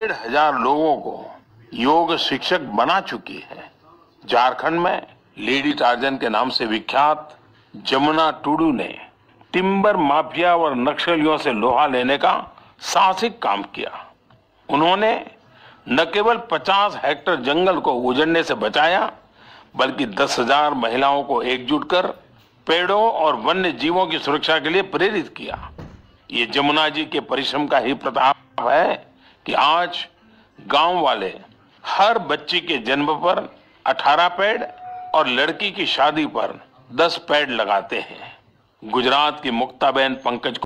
डेढ़ हज़ार लोगों को योग शिक्षक बना चुकी है। झारखंड में लेडी टार्जन के नाम से विख्यात जमुना टूडू ने टिम्बर माफिया और नक्सलियों से लोहा लेने का साहसिक काम किया। उन्होंने न केवल 50 हेक्टर जंगल को उजड़ने से बचाया, बल्कि दस हज़ार महिलाओं को एकजुट कर पेड़ों और वन्य जीवों की सुरक्षा के लिए प्रेरित किया। ये जमुना जी के परिश्रम का ही प्रताप है। कि आज गाँव वाले हर बच्ची के जन्म पर 18 पेड़ और लड़की की शादी पर 10 पेड़ लगाते हैं। गुजरात की मुक्ताबेन पंकज